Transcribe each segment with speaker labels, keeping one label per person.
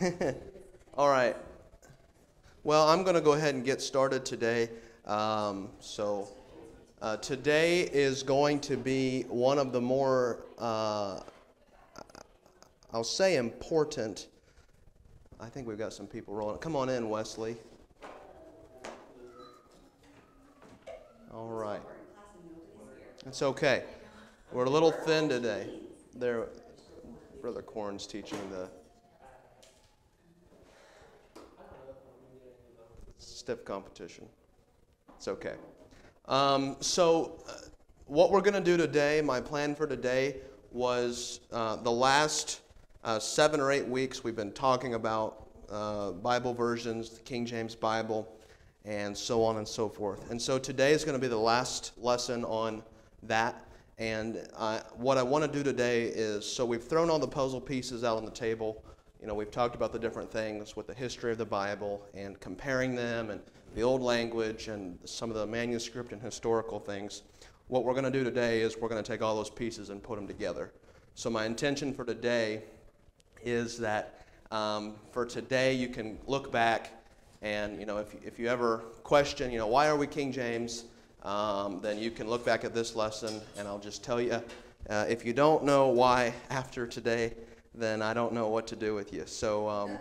Speaker 1: All right. Well, I'm going to go ahead and get started today. Um, so, uh, today is going to be one of the more, uh, I'll say, important. I think we've got some people rolling. Come on in, Wesley. All right. It's okay. We're a little thin today. There, Brother Corn's teaching the stiff competition. It's okay. Um, so, uh, what we're going to do today, my plan for today was uh, the last uh, seven or eight weeks we've been talking about uh, Bible versions, the King James Bible, and so on and so forth. And so today is going to be the last lesson on that. And uh, what I want to do today is so we've thrown all the puzzle pieces out on the table. You know, we've talked about the different things with the history of the Bible and comparing them and the old language and some of the manuscript and historical things. What we're going to do today is we're going to take all those pieces and put them together. So, my intention for today is that um, for today you can look back and, you know, if, if you ever question, you know, why are we King James? um, then you can look back at this lesson and I'll just tell you. Uh, if you don't know why after today, then I don't know what to do with you. So um,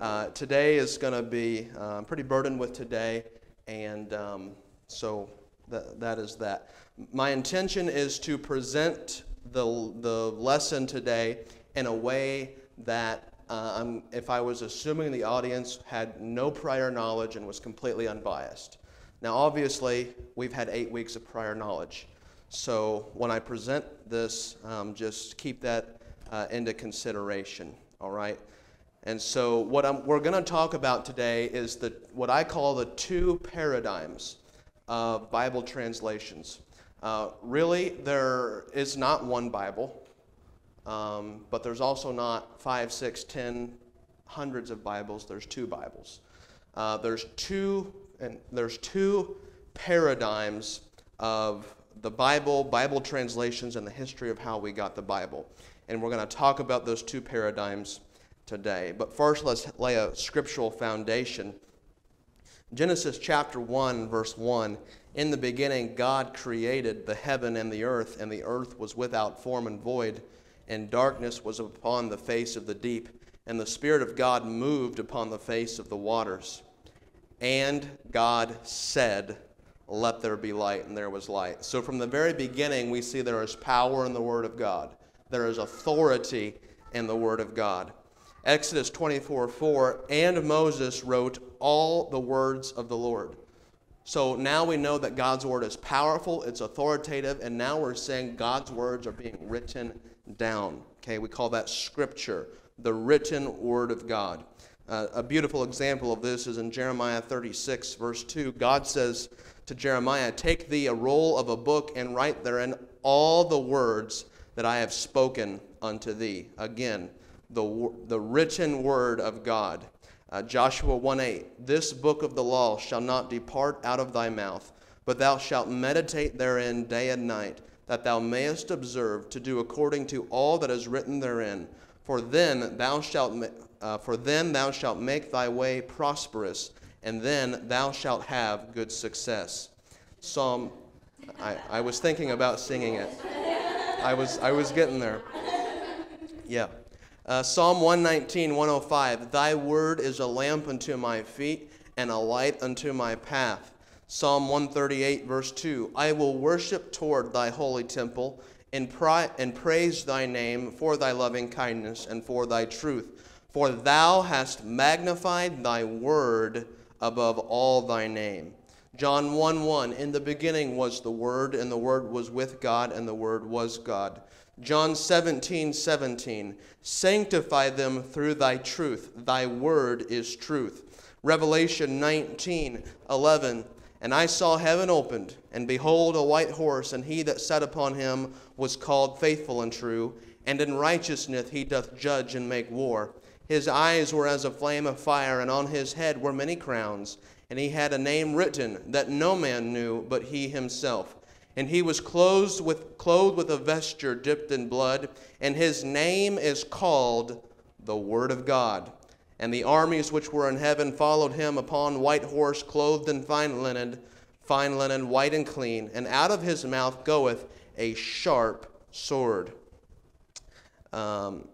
Speaker 1: uh, today is going to be uh, pretty burdened with today, and um, so that, that is that. My intention is to present the, the lesson today in a way that uh, if I was assuming the audience had no prior knowledge and was completely unbiased. Now, obviously, we've had eight weeks of prior knowledge. So when I present this, um, just keep that uh, into consideration, all right? And so what I'm, we're going to talk about today is the, what I call the two paradigms of Bible translations. Uh, really, there is not one Bible, um, but there's also not five, six, ten, hundreds of Bibles. There's two Bibles. Uh, there's two and there's two paradigms of the Bible, Bible translations, and the history of how we got the Bible. And we're going to talk about those two paradigms today. But first, let's lay a scriptural foundation. Genesis chapter 1, verse 1 In the beginning, God created the heaven and the earth, and the earth was without form and void, and darkness was upon the face of the deep, and the Spirit of God moved upon the face of the waters. And God said, Let there be light, and there was light. So from the very beginning, we see there is power in the Word of God, there is authority in the Word of God. Exodus 24 4, and Moses wrote all the words of the Lord. So now we know that God's word is powerful, it's authoritative, and now we're saying God's words are being written down. Okay, we call that scripture, the written word of God. Uh, a beautiful example of this is in Jeremiah 36, verse 2. God says to Jeremiah, Take thee a roll of a book and write therein all the words that I have spoken unto thee. Again, the, the written word of God. Uh, Joshua 1 8, This book of the law shall not depart out of thy mouth, but thou shalt meditate therein day and night, that thou mayest observe to do according to all that is written therein. For then thou shalt uh, for then thou shalt make thy way prosperous, and then thou shalt have good success. Psalm, I, I was thinking about singing it. I was, I was getting there. Yeah. Uh, Psalm 119, 105. Thy word is a lamp unto my feet and a light unto my path. Psalm 138, verse 2. I will worship toward thy holy temple and, pri- and praise thy name for thy loving kindness and for thy truth for thou hast magnified thy word above all thy name. John 1 1 In the beginning was the Word, and the Word was with God, and the Word was God. John 17 17 Sanctify them through thy truth, thy word is truth. Revelation 19 11 And I saw heaven opened, and behold, a white horse, and he that sat upon him was called faithful and true, and in righteousness he doth judge and make war. His eyes were as a flame of fire, and on his head were many crowns. And he had a name written that no man knew but he himself. And he was clothed with, clothed with a vesture dipped in blood, and his name is called the Word of God. And the armies which were in heaven followed him upon white horse, clothed in fine linen, fine linen, white and clean. And out of his mouth goeth a sharp sword. Um,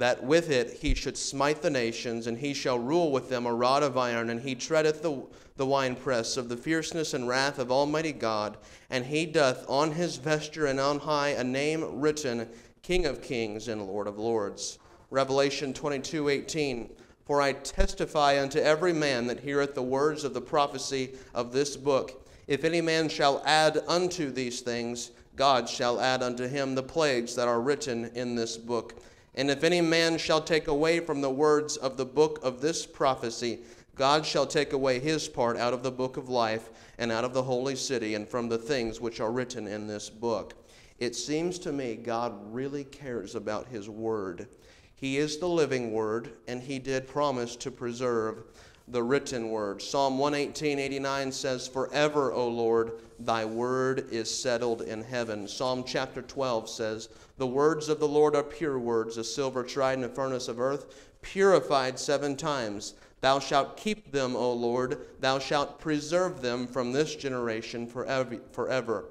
Speaker 1: that with it he should smite the nations, and he shall rule with them a rod of iron, and he treadeth the, the winepress of the fierceness and wrath of Almighty God. And he doth on his vesture and on high a name written, King of kings and Lord of lords. Revelation 22 18. For I testify unto every man that heareth the words of the prophecy of this book. If any man shall add unto these things, God shall add unto him the plagues that are written in this book. And if any man shall take away from the words of the book of this prophecy, God shall take away his part out of the book of life and out of the holy city and from the things which are written in this book. It seems to me God really cares about his word. He is the living word, and he did promise to preserve the written word. Psalm 118:89 says, "Forever, O Lord, thy word is settled in heaven." Psalm chapter 12 says, "The words of the Lord are pure words, a silver tried in a furnace of earth, purified seven times. Thou shalt keep them, O Lord, thou shalt preserve them from this generation forever." forever.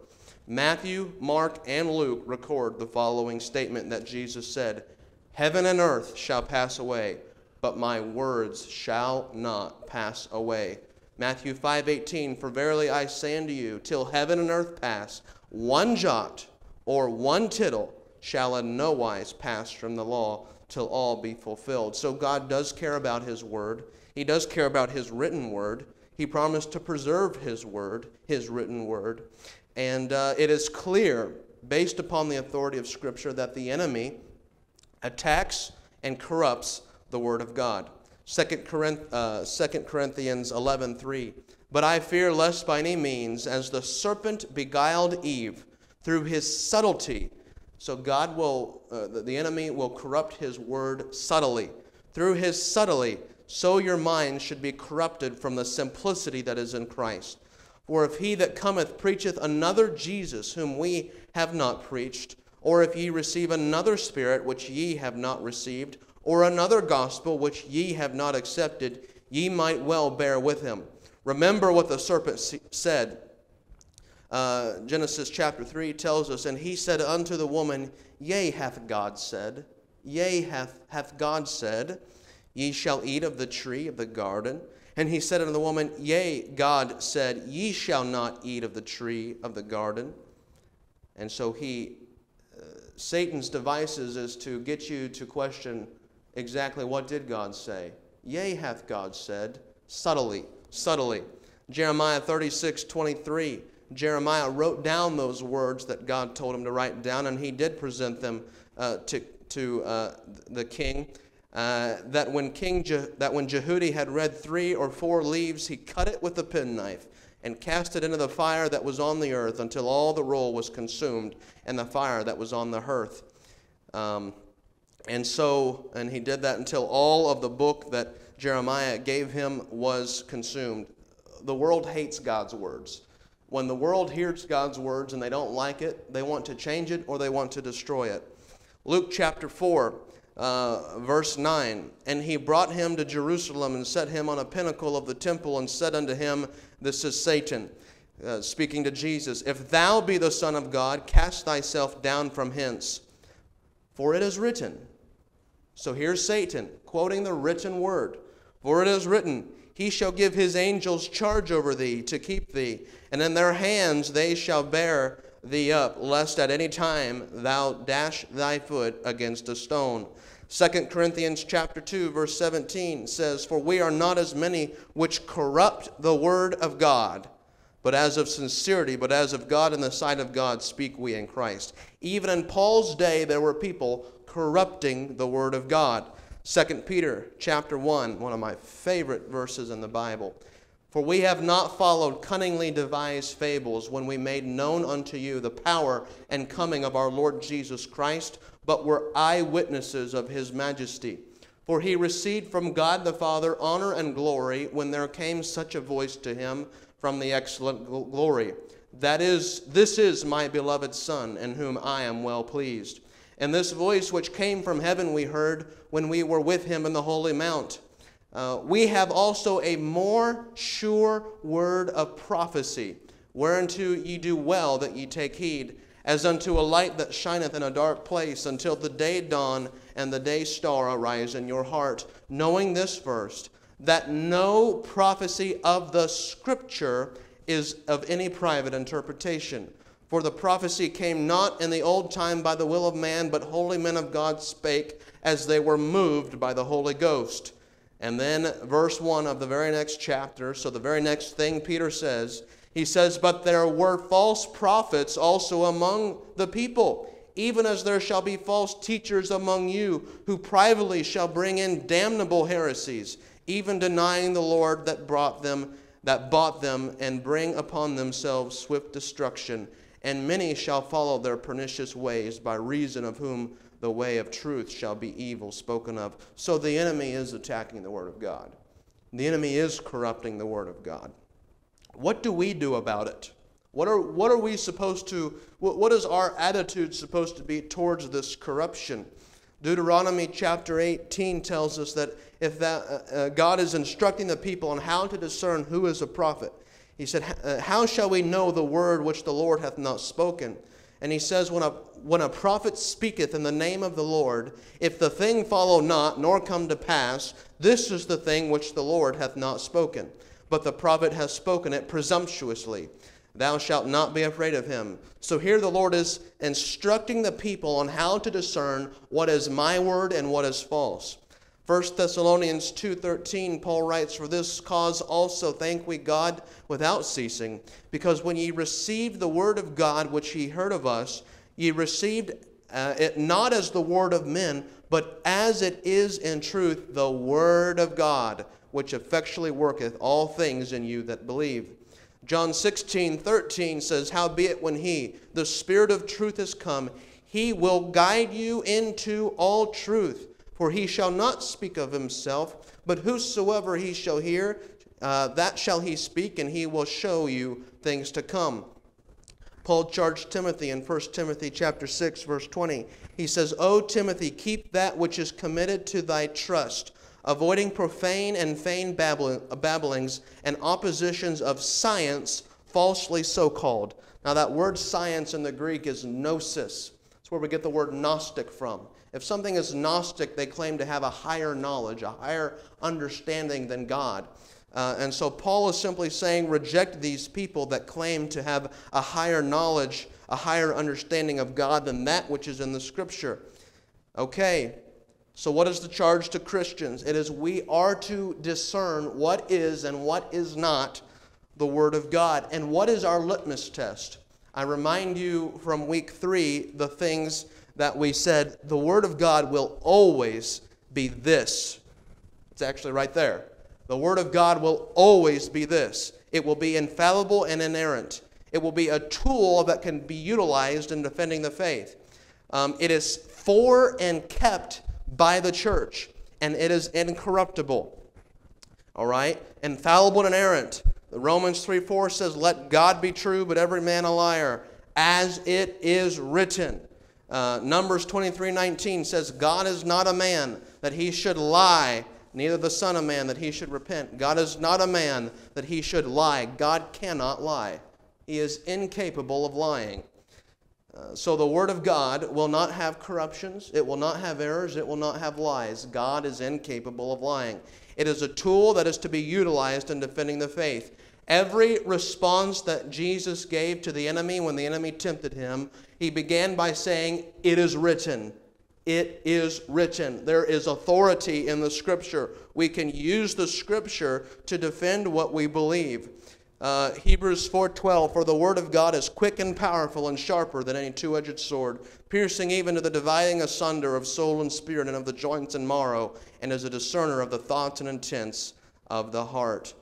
Speaker 1: Matthew, Mark, and Luke record the following statement that Jesus said Heaven and earth shall pass away, but my words shall not pass away. Matthew 5:18 For verily I say unto you till heaven and earth pass one jot or one tittle shall in no wise pass from the law till all be fulfilled. So God does care about his word. He does care about his written word. He promised to preserve his word, his written word. And uh, it is clear based upon the authority of scripture that the enemy attacks and corrupts the word of God. 2 Corinth, uh, 2 Corinthians 11:3. But I fear lest by any means, as the serpent beguiled Eve through his subtlety, so God will, uh, the, the enemy will corrupt his word subtly. Through his subtlety, so your mind should be corrupted from the simplicity that is in Christ. For if he that cometh preacheth another Jesus, whom we have not preached, or if ye receive another Spirit which ye have not received, or another gospel which ye have not accepted, ye might well bear with him. Remember what the serpent said. Uh, Genesis chapter 3 tells us, And he said unto the woman, Yea, hath God said, Yea, hath, hath God said, Ye shall eat of the tree of the garden. And he said unto the woman, Yea, God said, Ye shall not eat of the tree of the garden. And so he Satan's devices is to get you to question exactly what did God say. Yea, hath God said, subtly, subtly. Jeremiah 36, 23. Jeremiah wrote down those words that God told him to write down, and he did present them uh, to, to uh, the king. Uh, that when King Je- that when Jehudi had read three or four leaves, he cut it with a penknife and cast it into the fire that was on the earth until all the roll was consumed and the fire that was on the hearth. Um, and so, and he did that until all of the book that Jeremiah gave him was consumed. The world hates God's words. When the world hears God's words and they don't like it, they want to change it or they want to destroy it. Luke chapter 4, uh, verse 9 And he brought him to Jerusalem and set him on a pinnacle of the temple and said unto him, this is Satan uh, speaking to Jesus. If thou be the Son of God, cast thyself down from hence, for it is written. So here's Satan quoting the written word. For it is written, He shall give His angels charge over thee to keep thee, and in their hands they shall bear thee up, lest at any time thou dash thy foot against a stone. 2 Corinthians chapter 2 verse 17 says, "For we are not as many which corrupt the word of God, but as of sincerity, but as of God in the sight of God speak we in Christ." Even in Paul's day there were people corrupting the word of God. 2 Peter chapter 1, one of my favorite verses in the Bible. For we have not followed cunningly devised fables when we made known unto you the power and coming of our Lord Jesus Christ, but were eyewitnesses of his majesty. For he received from God the Father honor and glory when there came such a voice to him from the excellent glory. That is, this is my beloved Son, in whom I am well pleased. And this voice which came from heaven we heard when we were with him in the holy mount. Uh, we have also a more sure word of prophecy, whereunto ye do well that ye take heed, as unto a light that shineth in a dark place, until the day dawn and the day star arise in your heart, knowing this first, that no prophecy of the Scripture is of any private interpretation. For the prophecy came not in the old time by the will of man, but holy men of God spake as they were moved by the Holy Ghost. And then, verse 1 of the very next chapter, so the very next thing Peter says, he says, But there were false prophets also among the people, even as there shall be false teachers among you, who privately shall bring in damnable heresies, even denying the Lord that brought them, that bought them, and bring upon themselves swift destruction and many shall follow their pernicious ways, by reason of whom the way of truth shall be evil spoken of. So the enemy is attacking the Word of God. The enemy is corrupting the Word of God. What do we do about it? What are, what are we supposed to, what, what is our attitude supposed to be towards this corruption? Deuteronomy chapter 18 tells us that if that, uh, uh God is instructing the people on how to discern who is a prophet, he said, uh, How shall we know the word which the Lord hath not spoken? And he says, when a, when a prophet speaketh in the name of the Lord, if the thing follow not, nor come to pass, this is the thing which the Lord hath not spoken. But the prophet hath spoken it presumptuously. Thou shalt not be afraid of him. So here the Lord is instructing the people on how to discern what is my word and what is false. 1 Thessalonians 2:13 Paul writes for this cause also thank we God without ceasing because when ye received the word of God which ye heard of us ye received uh, it not as the word of men but as it is in truth the word of God which effectually worketh all things in you that believe. John 16:13 says howbeit when he the spirit of truth is come he will guide you into all truth for he shall not speak of himself, but whosoever he shall hear, uh, that shall he speak, and he will show you things to come. Paul charged Timothy in 1 Timothy chapter 6 verse 20. He says, "O Timothy, keep that which is committed to thy trust, avoiding profane and vain babblings and oppositions of science, falsely so called." Now that word science in the Greek is gnosis. That's where we get the word gnostic from. If something is Gnostic, they claim to have a higher knowledge, a higher understanding than God. Uh, and so Paul is simply saying, reject these people that claim to have a higher knowledge, a higher understanding of God than that which is in the Scripture. Okay, so what is the charge to Christians? It is we are to discern what is and what is not the Word of God. And what is our litmus test? I remind you from week three the things that we said the Word of God will always be this. It's actually right there. The Word of God will always be this it will be infallible and inerrant. It will be a tool that can be utilized in defending the faith. Um, it is for and kept by the church, and it is incorruptible. All right? Infallible and inerrant. The Romans 3 4 says, Let God be true, but every man a liar, as it is written. Uh, Numbers 23 19 says, God is not a man that he should lie, neither the Son of Man that he should repent. God is not a man that he should lie. God cannot lie, he is incapable of lying. Uh, so the Word of God will not have corruptions, it will not have errors, it will not have lies. God is incapable of lying. It is a tool that is to be utilized in defending the faith. Every response that Jesus gave to the enemy when the enemy tempted him, he began by saying, It is written. It is written. There is authority in the scripture. We can use the scripture to defend what we believe. Uh, Hebrews 4:12 For the word of God is quick and powerful and sharper than any two-edged sword, piercing even to the dividing asunder of soul and spirit and of the joints and marrow, and is a discerner of the thoughts and intents of the heart.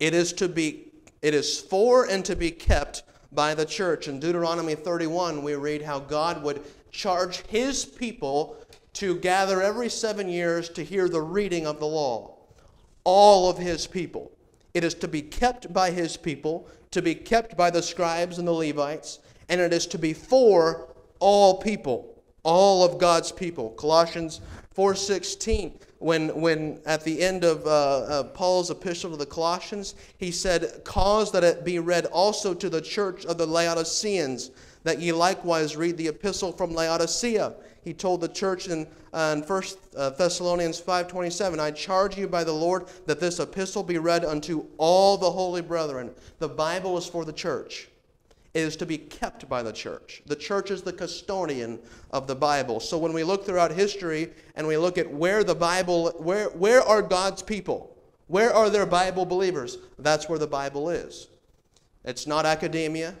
Speaker 1: It is to be it is for and to be kept by the church. In Deuteronomy 31, we read how God would charge his people to gather every seven years to hear the reading of the law. All of his people. It is to be kept by his people, to be kept by the scribes and the Levites, and it is to be for all people. all of God's people. Colossians 4:16 when when at the end of uh, uh, Paul's epistle to the Colossians he said cause that it be read also to the church of the Laodiceans that ye likewise read the epistle from Laodicea he told the church in, uh, in 1 uh, Thessalonians 5.27, I charge you by the Lord that this epistle be read unto all the holy brethren. The Bible is for the church. Is to be kept by the church. The church is the custodian of the Bible. So when we look throughout history and we look at where the Bible, where, where are God's people? Where are their Bible believers? That's where the Bible is. It's not academia.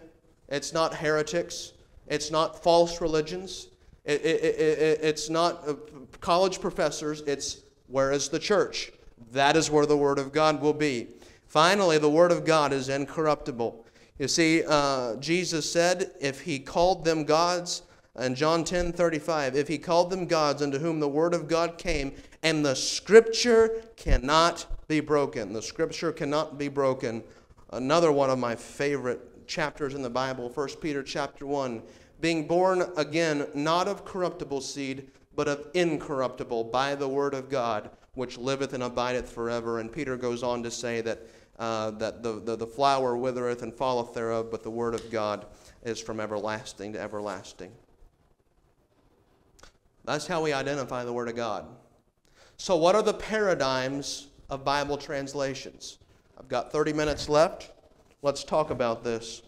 Speaker 1: It's not heretics. It's not false religions. It, it, it, it's not uh, college professors, it's where is the church? That is where the Word of God will be. Finally, the Word of God is incorruptible. You see, uh, Jesus said, if he called them gods, in John 10 35, if he called them gods unto whom the Word of God came, and the Scripture cannot be broken. The Scripture cannot be broken. Another one of my favorite chapters in the Bible, 1 Peter chapter 1 being born again not of corruptible seed, but of incorruptible, by the word of God, which liveth and abideth forever. And Peter goes on to say that, uh, that the, the, the flower withereth and falleth thereof, but the word of God is from everlasting to everlasting. That's how we identify the Word of God. So, what are the paradigms of Bible translations? I've got 30 minutes left. Let's talk about this.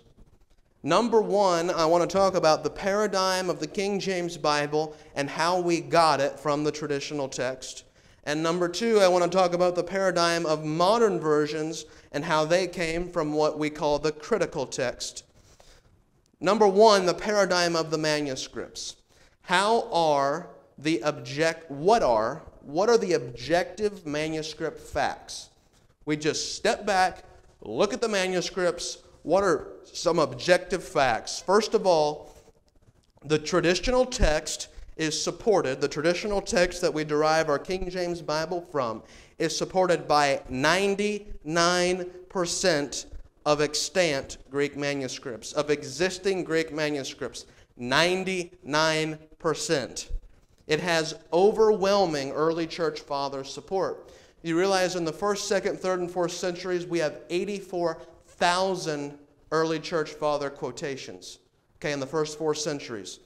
Speaker 1: Number one, I want to talk about the paradigm of the King James Bible and how we got it from the traditional text. And number two, I want to talk about the paradigm of modern versions and how they came from what we call the critical text. Number one, the paradigm of the manuscripts. How are the object, what are, what are the objective manuscript facts? We just step back, look at the manuscripts, what are some objective facts? First of all, the traditional text is supported, the traditional text that we derive our King James Bible from, is supported by 99% of extant Greek manuscripts, of existing Greek manuscripts. 99%. It has overwhelming early church father support. You realize in the first, second, third, and fourth centuries, we have 84 thousand early church father quotations, okay, in the first four centuries.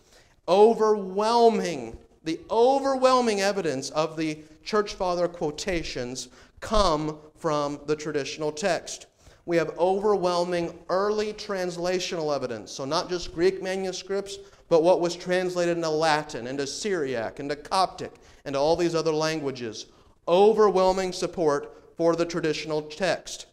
Speaker 1: Overwhelming, the overwhelming evidence of the church father quotations come from the traditional text. We have overwhelming early translational evidence. So, not just Greek manuscripts, but what was translated into Latin, into Syriac, into Coptic, and all these other languages. Overwhelming support for the traditional text.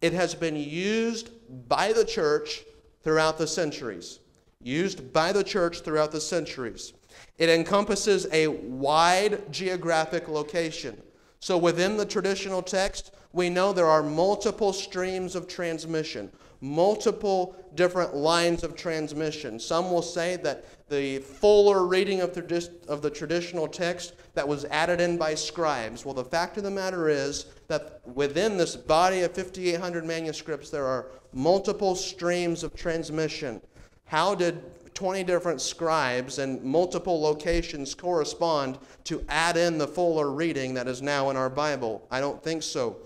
Speaker 1: It has been used by the church throughout the centuries. Used by the church throughout the centuries. It encompasses a wide geographic location. So within the traditional text, we know there are multiple streams of transmission, multiple different lines of transmission. Some will say that the fuller reading of the, of the traditional text that was added in by scribes. Well, the fact of the matter is that within this body of 5,800 manuscripts, there are multiple streams of transmission. How did 20 different scribes and multiple locations correspond to add in the fuller reading that is now in our Bible? I don't think so.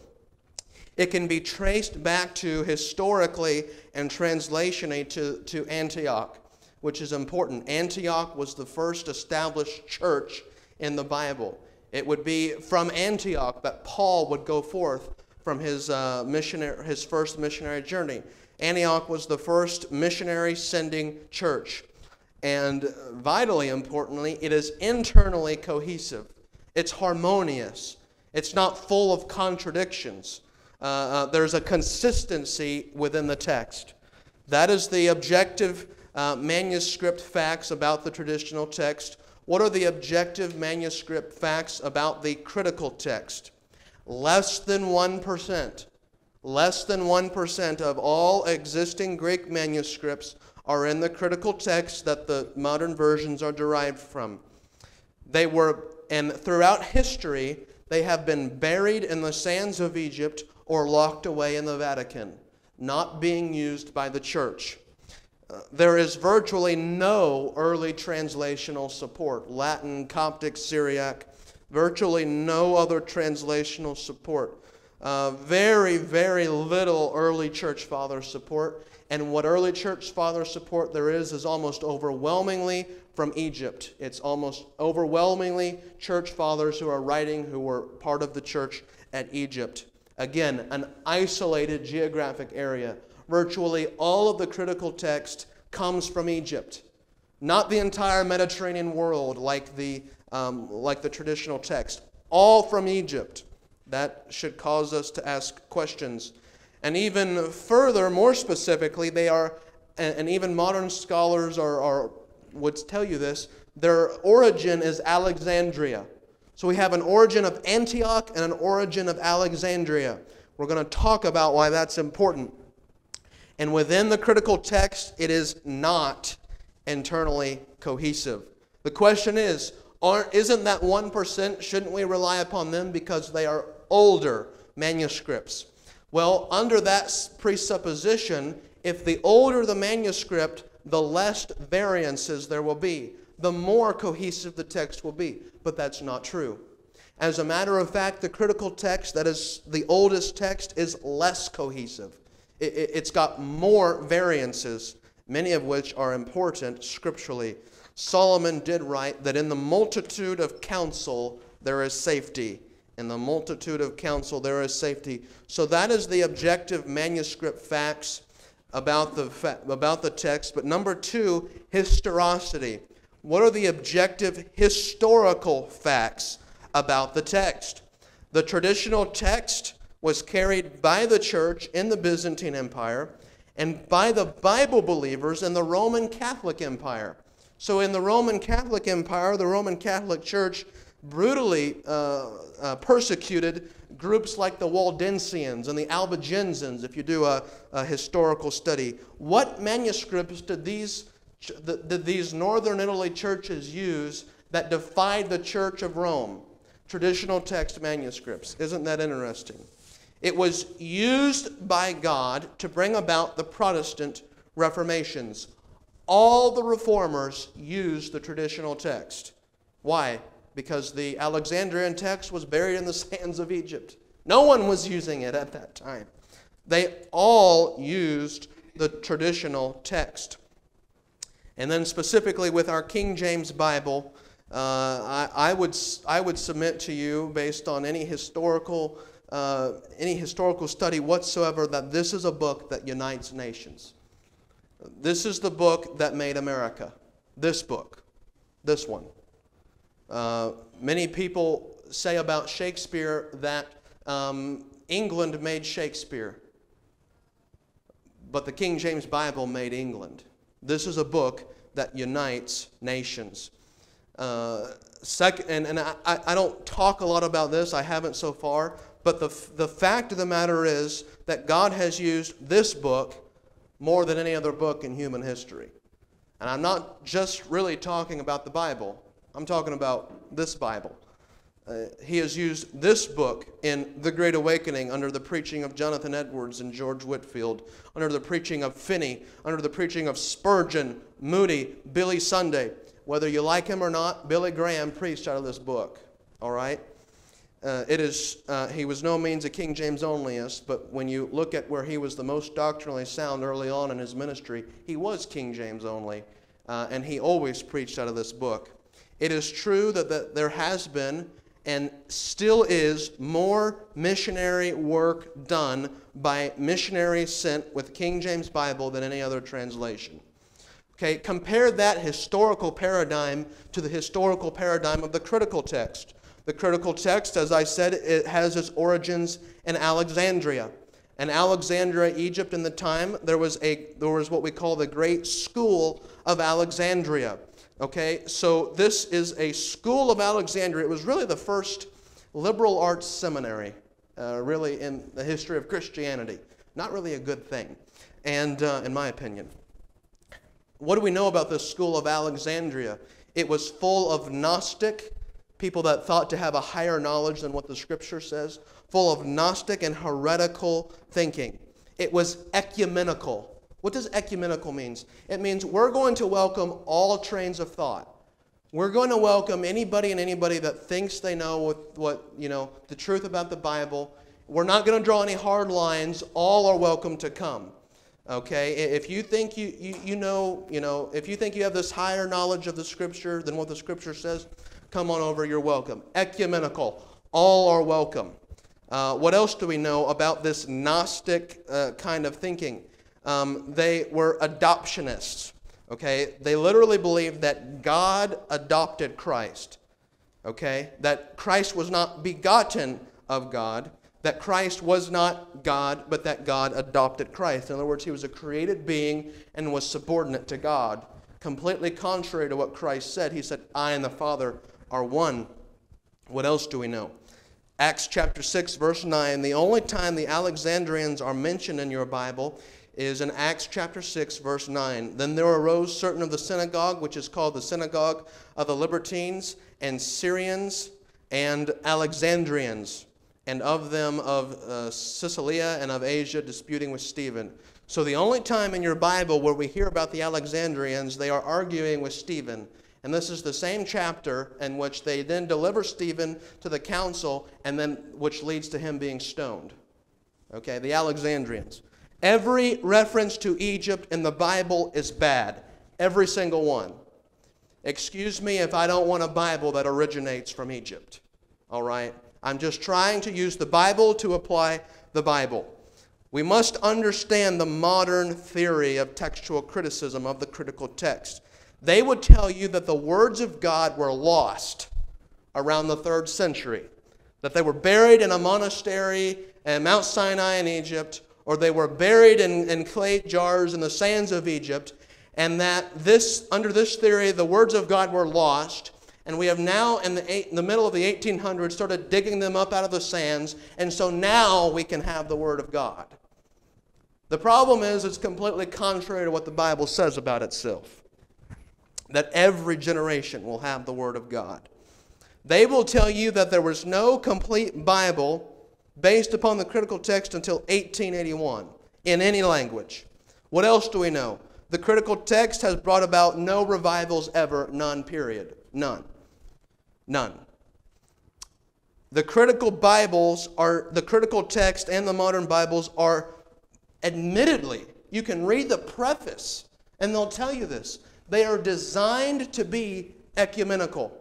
Speaker 1: It can be traced back to historically and translationally to, to Antioch, which is important. Antioch was the first established church in the Bible. It would be from Antioch that Paul would go forth from his, uh, missionary, his first missionary journey. Antioch was the first missionary sending church. And vitally importantly, it is internally cohesive. It's harmonious. It's not full of contradictions. Uh, uh, there's a consistency within the text. That is the objective uh, manuscript facts about the traditional text. What are the objective manuscript facts about the critical text? Less than 1%. Less than 1% of all existing Greek manuscripts are in the critical text that the modern versions are derived from. They were, and throughout history, they have been buried in the sands of Egypt or locked away in the Vatican, not being used by the church. Uh, there is virtually no early translational support Latin, Coptic, Syriac, virtually no other translational support. Uh, very, very little early church father support. And what early church father support there is is almost overwhelmingly from Egypt. It's almost overwhelmingly church fathers who are writing who were part of the church at Egypt. Again, an isolated geographic area. Virtually all of the critical text comes from Egypt, not the entire Mediterranean world like the, um, like the traditional text. All from Egypt. That should cause us to ask questions. And even further, more specifically, they are, and even modern scholars are, are, would tell you this, their origin is Alexandria. So we have an origin of Antioch and an origin of Alexandria. We're going to talk about why that's important. And within the critical text, it is not internally cohesive. The question is, aren't, isn't that 1%, shouldn't we rely upon them because they are older manuscripts? Well, under that presupposition, if the older the manuscript, the less variances there will be the more cohesive the text will be. But that's not true. As a matter of fact, the critical text, that is the oldest text, is less cohesive. It, has got more variances, many of which are important scripturally. Solomon did write that in the multitude of counsel there is safety. In the multitude of counsel there is safety. So that is the objective manuscript facts about the, about the text. But number two, historicity. What are the objective historical facts about the text? The traditional text was carried by the church in the Byzantine Empire and by the Bible believers in the Roman Catholic Empire. So, in the Roman Catholic Empire, the Roman Catholic Church brutally uh, uh, persecuted groups like the Waldensians and the Albigensians, if you do a, a historical study. What manuscripts did these that these northern Italy churches use that defied the Church of Rome. Traditional text manuscripts. Isn't that interesting? It was used by God to bring about the Protestant reformations. All the reformers used the traditional text. Why? Because the Alexandrian text was buried in the sands of Egypt. No one was using it at that time. They all used the traditional text. And then specifically with our King James Bible, uh, I, I, would, I would submit to you, based on any historical, uh, any historical study whatsoever, that this is a book that unites nations. This is the book that made America. This book. This one. Uh, many people say about Shakespeare that um, England made Shakespeare, but the King James Bible made England. This is a book that unites nations. Uh, second, and, and I, I don't talk a lot about this, I haven't so far, but the, the fact of the matter is that God has used this book more than any other book in human history. And I'm not just really talking about the Bible, I'm talking about this Bible. Uh, he has used this book in The Great Awakening under the preaching of Jonathan Edwards and George Whitefield, under the preaching of Finney, under the preaching of Spurgeon, Moody, Billy Sunday. Whether you like him or not, Billy Graham preached out of this book. All right? Uh, it is, uh, he was no means a King James onlyist, but when you look at where he was the most doctrinally sound early on in his ministry, he was King James only, uh, and he always preached out of this book. It is true that, that there has been and still is more missionary work done by missionaries sent with King James Bible than any other translation. Okay, compare that historical paradigm to the historical paradigm of the critical text. The critical text, as I said, it has its origins in Alexandria. In Alexandria, Egypt, in the time, there was, a, there was what we call the Great School of Alexandria. Okay, so this is a school of Alexandria. It was really the first liberal arts seminary, uh, really, in the history of Christianity. Not really a good thing, and uh, in my opinion. What do we know about the school of Alexandria? It was full of Gnostic, people that thought to have a higher knowledge than what the scripture says, full of Gnostic and heretical thinking. It was ecumenical. What does ecumenical means? It means we're going to welcome all trains of thought. We're going to welcome anybody and anybody that thinks they know what, what you know the truth about the Bible. We're not going to draw any hard lines. All are welcome to come. Okay? If you think you, you, you know, you know, if you think you have this higher knowledge of the scripture than what the scripture says, come on over, you're welcome. Ecumenical. All are welcome. Uh, what else do we know about this Gnostic uh, kind of thinking? Um, they were adoptionists. Okay? They literally believed that God adopted Christ. Okay? That Christ was not begotten of God, that Christ was not God, but that God adopted Christ. In other words, he was a created being and was subordinate to God. Completely contrary to what Christ said. He said, I and the Father are one. What else do we know? Acts chapter 6, verse 9. The only time the Alexandrians are mentioned in your Bible is in Acts chapter 6, verse 9. Then there arose certain of the synagogue, which is called the synagogue of the Libertines, and Syrians and Alexandrians, and of them of uh, Cilicia and of Asia, disputing with Stephen. So the only time in your Bible where we hear about the Alexandrians, they are arguing with Stephen. And this is the same chapter in which they then deliver Stephen to the council, and then which leads to him being stoned. Okay, the Alexandrians. Every reference to Egypt in the Bible is bad. Every single one. Excuse me if I don't want a Bible that originates from Egypt. All right? I'm just trying to use the Bible to apply the Bible. We must understand the modern theory of textual criticism of the critical text. They would tell you that the words of God were lost around the third century, that they were buried in a monastery at Mount Sinai in Egypt, or they were buried in, in clay jars in the sands of Egypt, and that this, under this theory, the words of God were lost. And we have now, in the, eight, in the middle of the 1800s, started digging them up out of the sands, and so now we can have the Word of God. The problem is, it's completely contrary to what the Bible says about itself that every generation will have the Word of God. They will tell you that there was no complete Bible based upon the critical text until 1881 in any language. What else do we know? The critical text has brought about no revivals ever, none, period. None. None. The critical Bibles are, the critical text and the modern Bibles are admittedly, you can read the preface and they'll tell you this. They are designed to be ecumenical.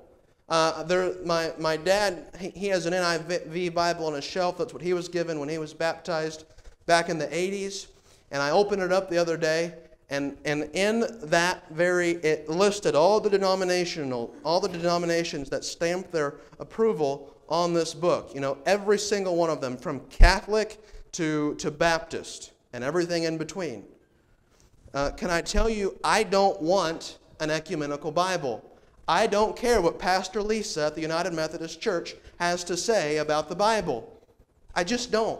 Speaker 1: Uh, there, my, my dad, he, he has an NIV Bible on his shelf. That's what he was given when he was baptized back in the 80s. And I opened it up the other day, and, and in that very, it listed all the denominational, all the denominations that stamped their approval on this book. You know, every single one of them, from Catholic to, to Baptist, and everything in between. Uh, can I tell you, I don't want an ecumenical Bible. I don't care what Pastor Lisa at the United Methodist Church has to say about the Bible. I just don't.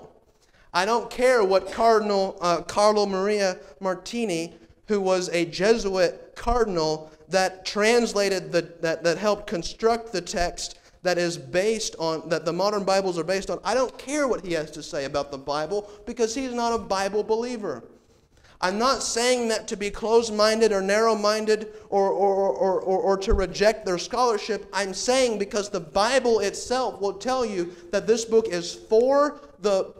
Speaker 1: I don't care what Cardinal uh, Carlo Maria Martini, who was a Jesuit cardinal that translated the, that, that helped construct the text that is based on, that the modern Bibles are based on. I don't care what he has to say about the Bible because he's not a Bible believer. I'm not saying that to be closed minded or narrow minded or, or, or, or, or to reject their scholarship. I'm saying because the Bible itself will tell you that this book is for the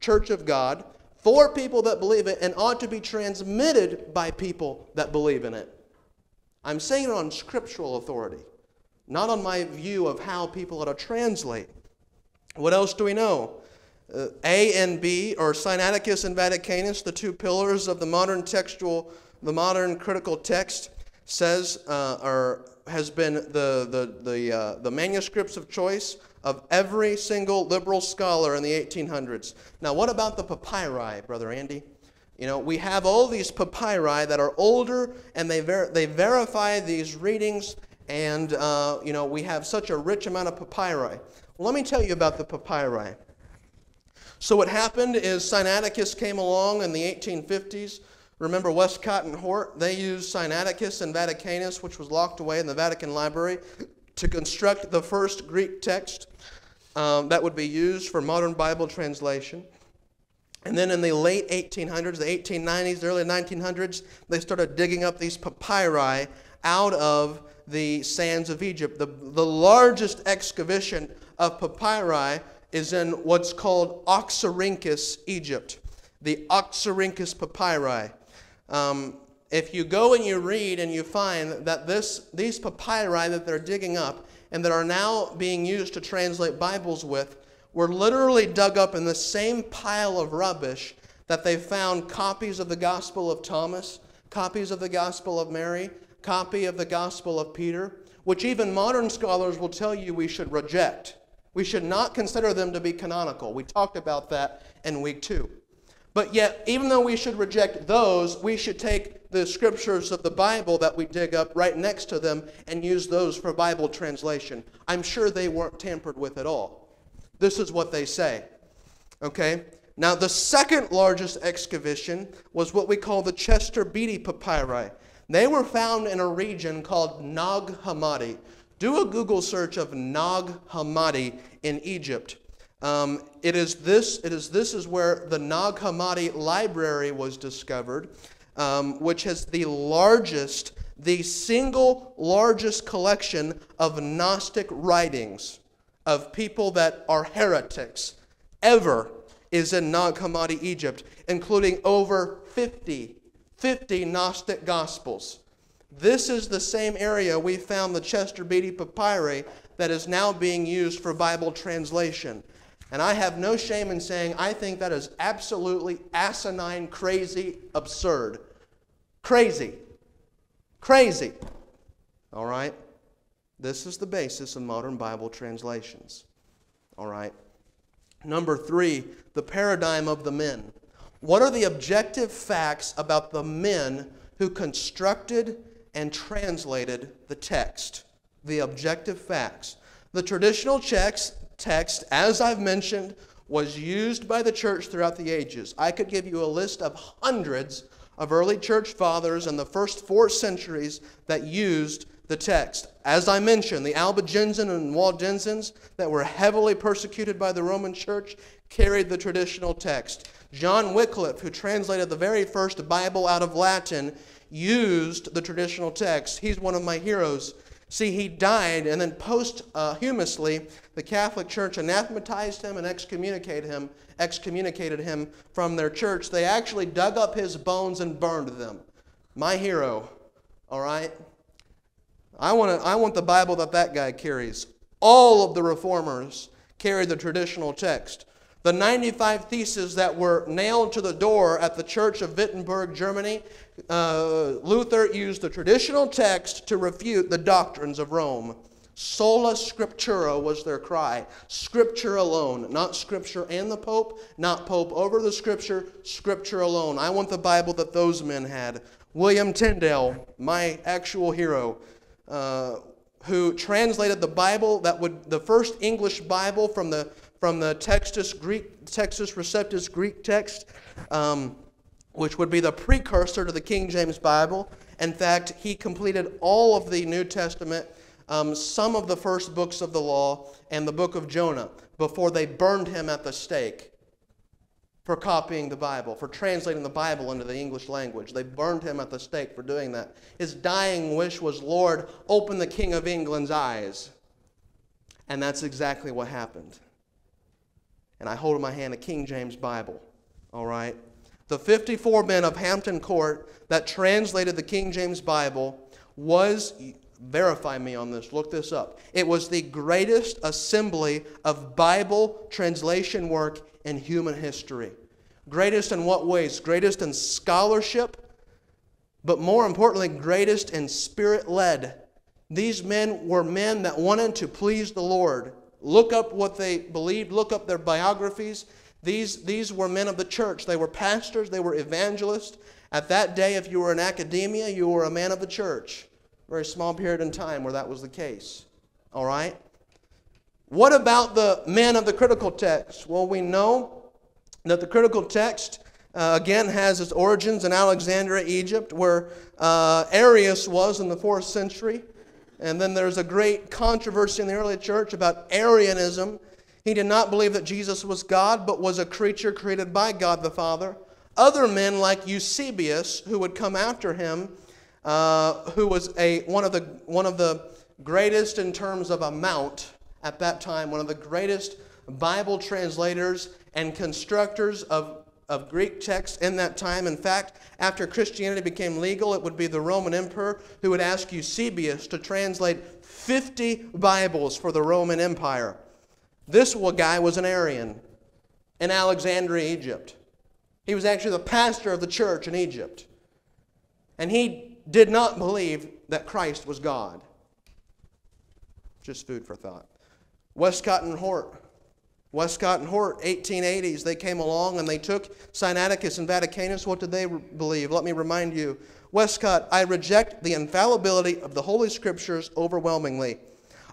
Speaker 1: church of God, for people that believe it, and ought to be transmitted by people that believe in it. I'm saying it on scriptural authority, not on my view of how people ought to translate. What else do we know? Uh, A and B, or Sinaiticus and Vaticanus, the two pillars of the modern textual, the modern critical text, says uh, or has been the, the, the, uh, the manuscripts of choice of every single liberal scholar in the 1800s. Now, what about the papyri, Brother Andy? You know, we have all these papyri that are older and they, ver- they verify these readings, and, uh, you know, we have such a rich amount of papyri. Well, let me tell you about the papyri. So what happened is Sinaiticus came along in the 1850s. Remember Westcott and Hort? They used Sinaiticus and Vaticanus, which was locked away in the Vatican Library, to construct the first Greek text um, that would be used for modern Bible translation. And then in the late 1800s, the 1890s, the early 1900s, they started digging up these papyri out of the sands of Egypt. The, the largest excavation of papyri is in what's called Oxyrhynchus, Egypt. The Oxyrhynchus papyri. Um, if you go and you read and you find that this, these papyri that they're digging up and that are now being used to translate Bibles with were literally dug up in the same pile of rubbish that they found copies of the Gospel of Thomas, copies of the Gospel of Mary, copy of the Gospel of Peter, which even modern scholars will tell you we should reject. We should not consider them to be canonical. We talked about that in week two. But yet, even though we should reject those, we should take the scriptures of the Bible that we dig up right next to them and use those for Bible translation. I'm sure they weren't tampered with at all. This is what they say. Okay? Now, the second largest excavation was what we call the Chester Beatty papyri. They were found in a region called Nag Hammadi. Do a Google search of Nag Hammadi in Egypt. Um, it is this. It is this is where the Nag Hammadi Library was discovered, um, which has the largest, the single largest collection of Gnostic writings of people that are heretics ever is in Nag Hammadi, Egypt, including over 50, 50 Gnostic Gospels. This is the same area we found the Chester Beatty Papyri that is now being used for Bible translation. And I have no shame in saying I think that is absolutely asinine, crazy, absurd. Crazy. Crazy. All right? This is the basis of modern Bible translations. All right? Number three, the paradigm of the men. What are the objective facts about the men who constructed and translated the text? The objective facts. The traditional text, text, as I've mentioned, was used by the church throughout the ages. I could give you a list of hundreds of early church fathers in the first four centuries that used the text. As I mentioned, the Albigensian and Waldensians that were heavily persecuted by the Roman church carried the traditional text. John Wycliffe, who translated the very first Bible out of Latin, used the traditional text. He's one of my heroes. See, he died, and then posthumously, the Catholic Church anathematized him and excommunicated him, excommunicated him from their church. They actually dug up his bones and burned them. My hero, all right? I want, to, I want the Bible that that guy carries. All of the reformers carry the traditional text. The 95 theses that were nailed to the door at the Church of Wittenberg, Germany, uh, Luther used the traditional text to refute the doctrines of Rome. Sola Scriptura was their cry. Scripture alone. Not Scripture and the Pope, not Pope over the Scripture, Scripture alone. I want the Bible that those men had. William Tyndale, my actual hero, uh, who translated the Bible that would, the first English Bible from the from the Textus Greek, Textus Receptus Greek text, um, which would be the precursor to the King James Bible. In fact, he completed all of the New Testament, um, some of the first books of the law, and the book of Jonah before they burned him at the stake for copying the Bible, for translating the Bible into the English language. They burned him at the stake for doing that. His dying wish was, Lord, open the King of England's eyes. And that's exactly what happened and I hold in my hand a King James Bible. All right? The 54 men of Hampton Court that translated the King James Bible was, verify me on this, look this up. It was the greatest assembly of Bible translation work in human history. Greatest in what ways? Greatest in scholarship, but more importantly, greatest in spirit led. These men were men that wanted to please the Lord. Look up what they believed, look up their biographies. These, these were men of the church. They were pastors, they were evangelists. At that day, if you were in academia, you were a man of the church. Very small period in time where that was the case. All right? What about the men of the critical text? Well, we know that the critical text, uh, again, has its origins in Alexandria, Egypt, where uh, Arius was in the fourth century. And then there's a great controversy in the early church about Arianism. He did not believe that Jesus was God, but was a creature created by God the Father. Other men like Eusebius, who would come after him, uh, who was a, one, of the, one of the greatest in terms of amount at that time, one of the greatest Bible translators and constructors of, of Greek texts in that time. In fact, after Christianity became legal, it would be the Roman emperor who would ask Eusebius to translate 50 Bibles for the Roman Empire. This guy was an Arian in Alexandria, Egypt. He was actually the pastor of the church in Egypt. And he did not believe that Christ was God. Just food for thought. Westcott and Hort. Westcott and Hort, 1880s, they came along and they took Sinaiticus and Vaticanus. What did they believe? Let me remind you. Westcott, I reject the infallibility of the Holy Scriptures overwhelmingly.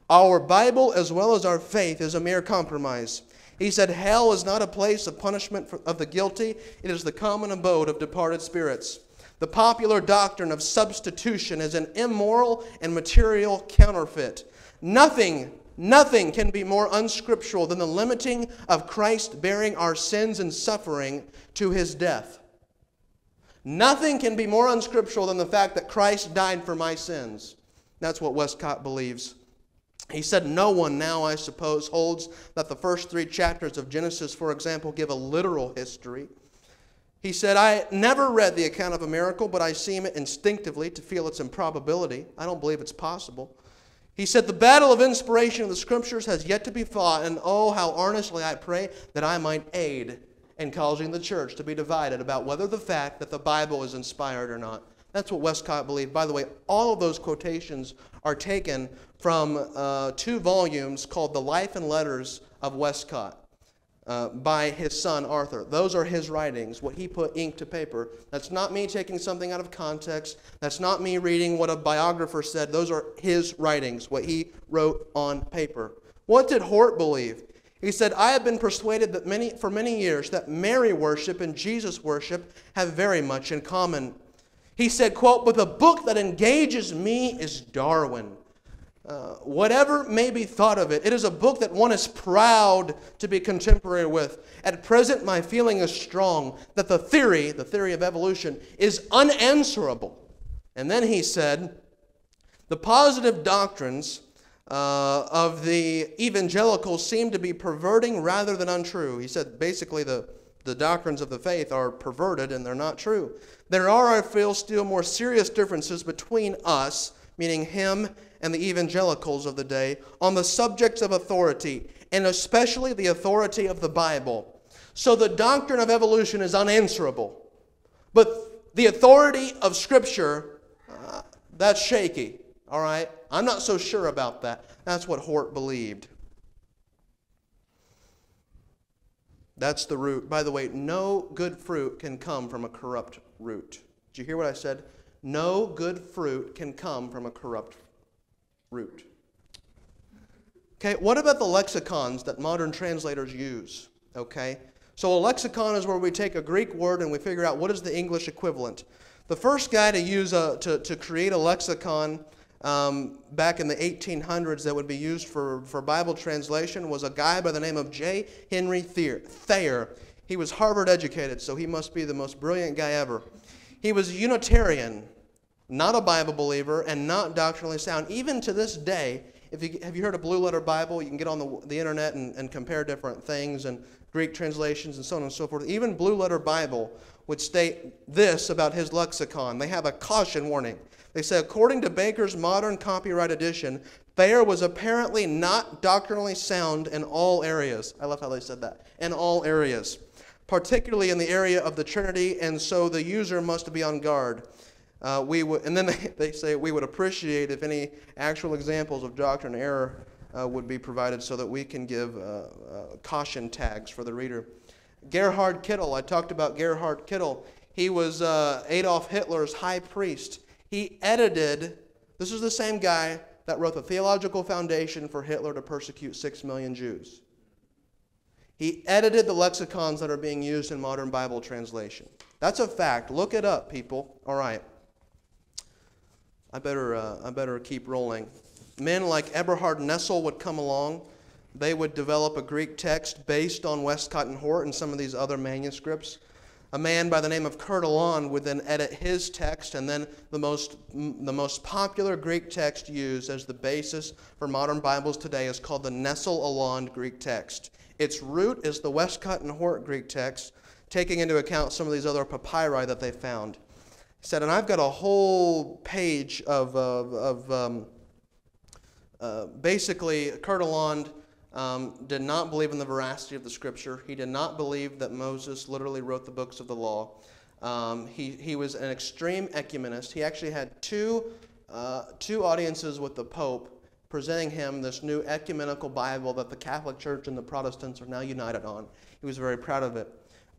Speaker 1: Our Bible, as well as our faith, is a mere compromise. He said, Hell is not a place of punishment of the guilty, it is the common abode of departed spirits. The popular doctrine of substitution is an immoral and material counterfeit. Nothing, nothing can be more unscriptural than the limiting of Christ bearing our sins and suffering to his death. Nothing can be more unscriptural than the fact that Christ died for my sins. That's what Westcott believes. He said, No one now, I suppose, holds that the first three chapters of Genesis, for example, give a literal history. He said, I never read the account of a miracle, but I seem instinctively to feel its improbability. I don't believe it's possible. He said, The battle of inspiration of the scriptures has yet to be fought, and oh, how earnestly I pray that I might aid in causing the church to be divided about whether the fact that the Bible is inspired or not. That's what Westcott believed. By the way, all of those quotations are taken from uh, two volumes called The Life and Letters of Westcott. Uh, by his son Arthur. Those are his writings, what he put ink to paper. That's not me taking something out of context. That's not me reading what a biographer said. Those are his writings, what he wrote on paper. What did Hort believe? He said, I have been persuaded that many, for many years that Mary worship and Jesus worship have very much in common. He said, quote, but the book that engages me is Darwin. Uh, whatever may be thought of it, it is a book that one is proud to be contemporary with. At present, my feeling is strong that the theory, the theory of evolution, is unanswerable. And then he said, the positive doctrines uh, of the evangelicals seem to be perverting rather than untrue. He said basically the, the doctrines of the faith are perverted and they're not true. There are, I feel, still more serious differences between us, meaning him and the evangelicals of the day on the subjects of authority, and especially the authority of the Bible. So the doctrine of evolution is unanswerable. But the authority of Scripture, uh, that's shaky, all right? I'm not so sure about that. That's what Hort believed. That's the root. By the way, no good fruit can come from a corrupt root. Did you hear what I said? No good fruit can come from a corrupt root. Okay, what about the lexicons that modern translators use? Okay, so a lexicon is where we take a Greek word and we figure out what is the English equivalent. The first guy to use a, to, to create a lexicon um, back in the 1800s that would be used for, for Bible translation was a guy by the name of J. Henry Thayer. He was Harvard educated, so he must be the most brilliant guy ever. He was Unitarian not a Bible believer, and not doctrinally sound. Even to this day, if you, have you heard of Blue Letter Bible? You can get on the, the internet and, and compare different things and Greek translations and so on and so forth. Even Blue Letter Bible would state this about his lexicon. They have a caution warning. They say, according to Baker's modern copyright edition, Thayer was apparently not doctrinally sound in all areas. I love how they said that. In all areas, particularly in the area of the Trinity, and so the user must be on guard. Uh, we would, and then they, they say we would appreciate if any actual examples of doctrine error uh, would be provided so that we can give uh, uh, caution tags for the reader. Gerhard Kittel, I talked about Gerhard Kittel. He was uh, Adolf Hitler's high priest. He edited, this is the same guy that wrote the theological foundation for Hitler to persecute six million Jews. He edited the lexicons that are being used in modern Bible translation. That's a fact. Look it up, people. All right. I better, uh, I better keep rolling. Men like Eberhard Nestle would come along. they would develop a Greek text based on Westcott and Hort and some of these other manuscripts. A man by the name of Kurt Aland would then edit his text, and then the most, the most popular Greek text used as the basis for modern Bibles today is called the Nestle Aland Greek text. Its root is the Westcott and Hort Greek text, taking into account some of these other papyri that they found. Said, and I've got a whole page of, of, of um, uh, basically, Kurt Aland um, did not believe in the veracity of the scripture. He did not believe that Moses literally wrote the books of the law. Um, he, he was an extreme ecumenist. He actually had two, uh, two audiences with the Pope presenting him this new ecumenical Bible that the Catholic Church and the Protestants are now united on. He was very proud of it.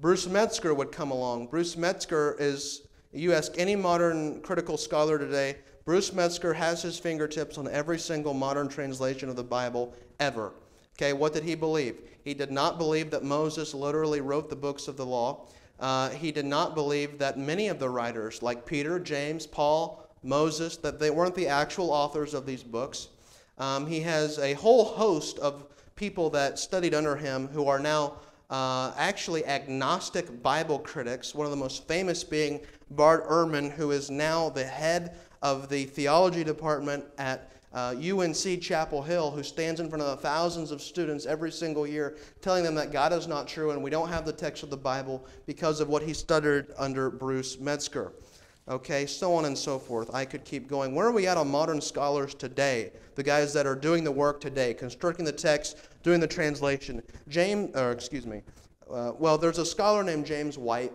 Speaker 1: Bruce Metzger would come along. Bruce Metzger is, you ask any modern critical scholar today, Bruce Metzger has his fingertips on every single modern translation of the Bible ever. Okay, what did he believe? He did not believe that Moses literally wrote the books of the law. Uh, he did not believe that many of the writers, like Peter, James, Paul, Moses, that they weren't the actual authors of these books. Um, he has a whole host of people that studied under him who are now uh, actually agnostic Bible critics, one of the most famous being Bart Ehrman, who is now the head of the theology department at uh, UNC Chapel Hill, who stands in front of thousands of students every single year, telling them that God is not true and we don't have the text of the Bible because of what he studied under Bruce Metzger. Okay, so on and so forth. I could keep going. Where are we at on modern scholars today? The guys that are doing the work today, constructing the text, doing the translation. James, or excuse me. Uh, well, there's a scholar named James White.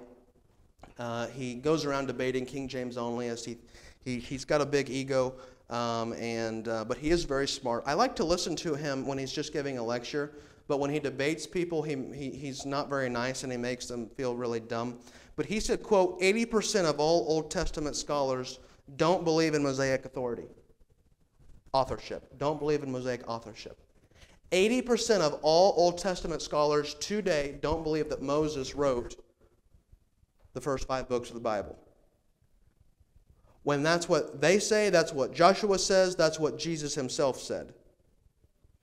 Speaker 1: Uh, he goes around debating King James only as he, he, he's got a big ego. Um, and, uh, but he is very smart. I like to listen to him when he's just giving a lecture, but when he debates people, he, he, he's not very nice and he makes them feel really dumb. But he said, quote, 80% of all Old Testament scholars don't believe in Mosaic authority, authorship. Don't believe in Mosaic authorship. 80% of all Old Testament scholars today don't believe that Moses wrote the first five books of the Bible when that's what they say, that's what Joshua says, that's what Jesus himself said.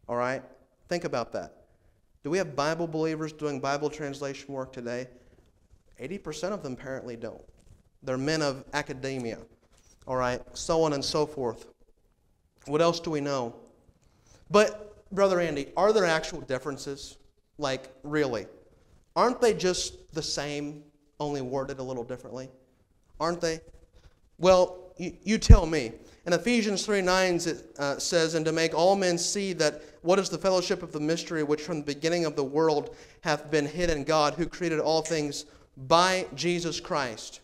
Speaker 1: All right? Think about that. Do we have Bible believers doing Bible translation work today? 80% of them apparently don't. They're men of academia. All right? So on and so forth. What else do we know? But, Brother Andy, are there actual differences? Like, really? Aren't they just the same, only worded a little differently? Aren't they? Well, you, you tell me. In Ephesians 3 9 it uh, says, And to make all men see that what is the fellowship of the mystery which from the beginning of the world hath been hid in God, who created all things by Jesus Christ.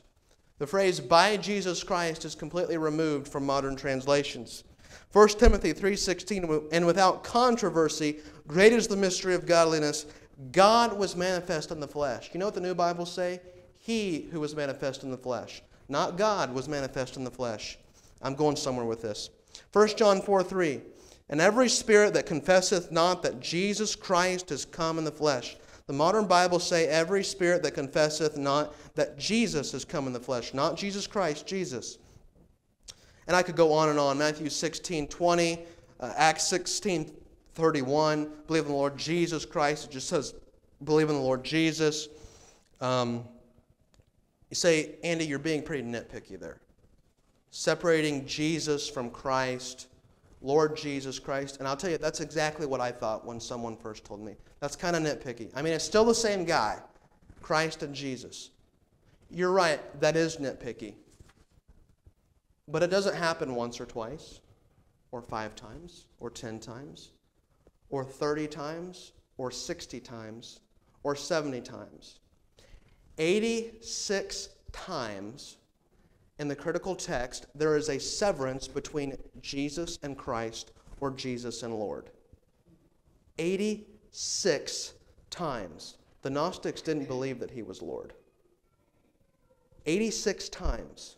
Speaker 1: The phrase by Jesus Christ is completely removed from modern translations. 1 Timothy 3:16 and without controversy great is the mystery of godliness God was manifest in the flesh. You know what the new Bibles say? He who was manifest in the flesh not God, was manifest in the flesh. I'm going somewhere with this. 1 John 4 3. And every spirit that confesseth not that Jesus Christ is come in the flesh. The modern Bible say every spirit that confesseth not that Jesus is come in the flesh. Not Jesus Christ, Jesus. And I could go on and on. Matthew 16 20, uh, Acts 16 31. Believe in the Lord Jesus Christ. It just says, believe in the Lord Jesus. Um, you say, Andy, you're being pretty nitpicky there. Separating Jesus from Christ, Lord Jesus Christ. And I'll tell you, that's exactly what I thought when someone first told me. That's kind of nitpicky. I mean, it's still the same guy, Christ and Jesus. You're right, that is nitpicky. But it doesn't happen once or twice, or five times, or ten times, or 30 times, or 60 times, or 70 times. 86 times in the critical text, there is a severance between Jesus and Christ or Jesus and Lord. 86 times. The Gnostics didn't believe that he was Lord. 86 times.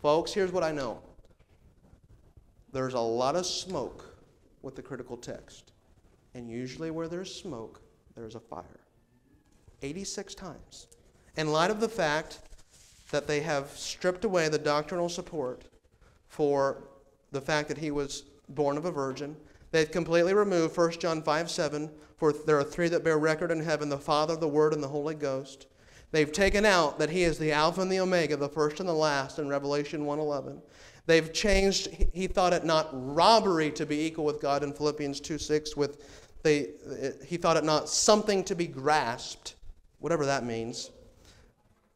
Speaker 1: Folks, here's what I know there's a lot of smoke with the critical text. And usually, where there's smoke, there's a fire. 86 times. In light of the fact that they have stripped away the doctrinal support for the fact that he was born of a virgin, They've completely removed 1 John 5 7, for there are three that bear record in heaven the Father, the Word, and the Holy Ghost. They've taken out that he is the Alpha and the Omega, the first and the last in Revelation 1:11. They've changed, he thought it not robbery to be equal with God in Philippians 2 6, with the, he thought it not something to be grasped, whatever that means.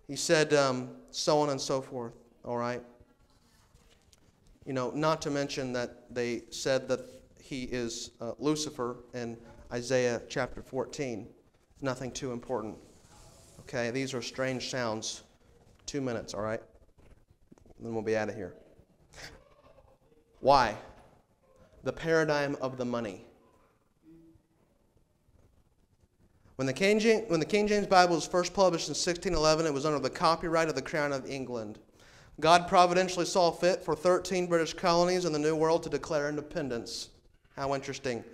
Speaker 1: He said, um, so on and so forth, all right? You know, not to mention that they said that he is uh, Lucifer in Isaiah chapter 14. Nothing too important. Okay, these are strange sounds. Two minutes, all right? Then we'll be out of here. Why? The paradigm of the money. When the, King James, when the King James Bible was first published in 1611, it was under the copyright of the Crown of England. God providentially saw fit for 13 British colonies in the New World to declare independence. How interesting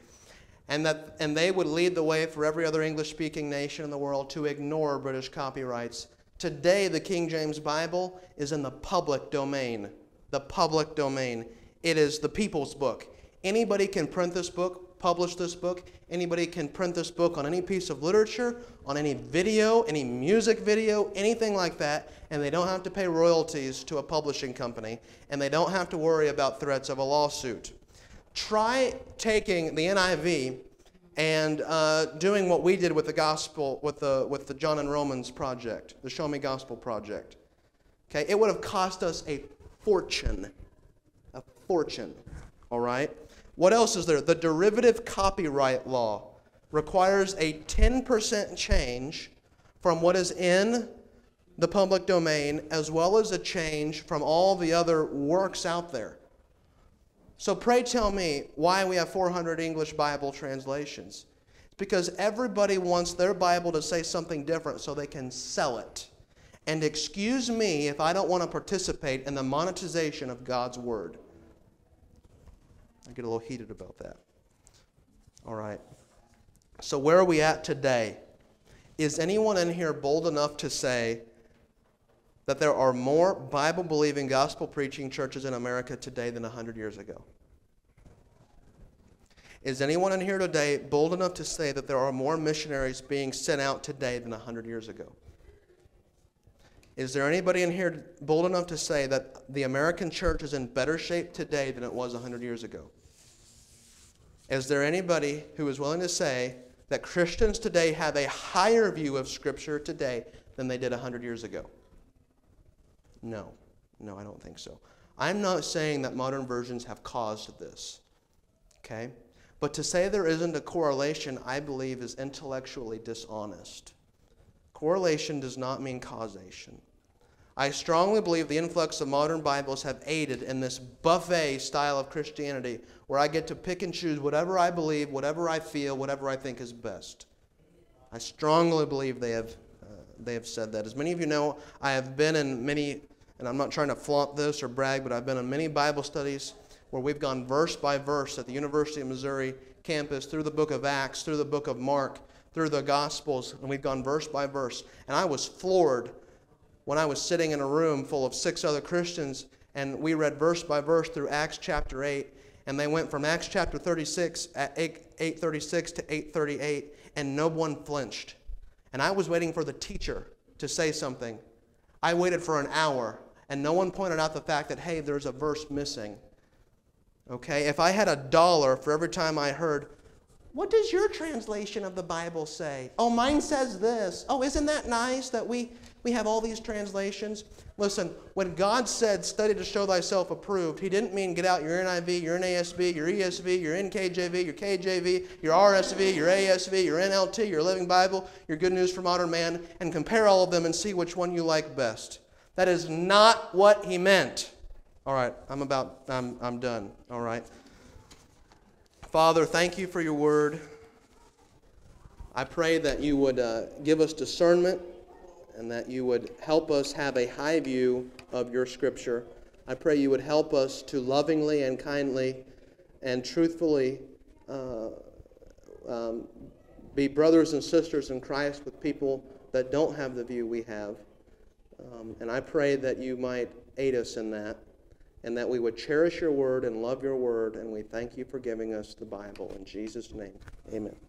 Speaker 1: and that and they would lead the way for every other English speaking nation in the world to ignore British copyrights. Today the King James Bible is in the public domain. The public domain. It is the people's book. Anybody can print this book, publish this book. Anybody can print this book on any piece of literature, on any video, any music video, anything like that, and they don't have to pay royalties to a publishing company, and they don't have to worry about threats of a lawsuit. Try taking the NIV and uh, doing what we did with the gospel, with the, with the John and Romans project, the Show Me Gospel project. Okay, it would have cost us a fortune. A fortune. All right? What else is there? The derivative copyright law requires a 10% change from what is in the public domain as well as a change from all the other works out there. So pray tell me why we have 400 English Bible translations. It's because everybody wants their Bible to say something different so they can sell it. And excuse me if I don't want to participate in the monetization of God's Word. I get a little heated about that. All right. So, where are we at today? Is anyone in here bold enough to say that there are more Bible believing, gospel preaching churches in America today than 100 years ago? Is anyone in here today bold enough to say that there are more missionaries being sent out today than 100 years ago? Is there anybody in here bold enough to say that the American church is in better shape today than it was 100 years ago? Is there anybody who is willing to say that Christians today have a higher view of Scripture today than they did 100 years ago? No. No, I don't think so. I'm not saying that modern versions have caused this. Okay? But to say there isn't a correlation, I believe, is intellectually dishonest. Correlation does not mean causation. I strongly believe the influx of modern Bibles have aided in this buffet style of Christianity where I get to pick and choose whatever I believe, whatever I feel, whatever I think is best. I strongly believe they have uh, they have said that. As many of you know, I have been in many, and I'm not trying to flaunt this or brag, but I've been in many Bible studies where we've gone verse by verse at the University of Missouri campus through the book of Acts, through the book of Mark, through the Gospels, and we've gone verse by verse. And I was floored when I was sitting in a room full of six other Christians, and we read verse by verse through Acts chapter 8, and they went from Acts chapter 36 uh, at 836 to 838, and no one flinched. And I was waiting for the teacher to say something. I waited for an hour, and no one pointed out the fact that, hey, there's a verse missing. Okay? If I had a dollar for every time I heard, what does your translation of the Bible say? Oh, mine says this. Oh, isn't that nice that we, we have all these translations? Listen, when God said, study to show thyself approved, He didn't mean get out your NIV, your NASB, your ESV, your NKJV, your KJV, your RSV, your ASV, your NLT, your Living Bible, your Good News for Modern Man, and compare all of them and see which one you like best. That is not what He meant. All right, I'm about, I'm, I'm done. All right. Father, thank you for your word. I pray that you would uh, give us discernment and that you would help us have a high view of your scripture. I pray you would help us to lovingly and kindly and truthfully uh, um, be brothers and sisters in Christ with people that don't have the view we have. Um, and I pray that you might aid us in that. and that we would cherish your word and love your word. And we thank you for giving us the Bible. In Jesus' name, amen.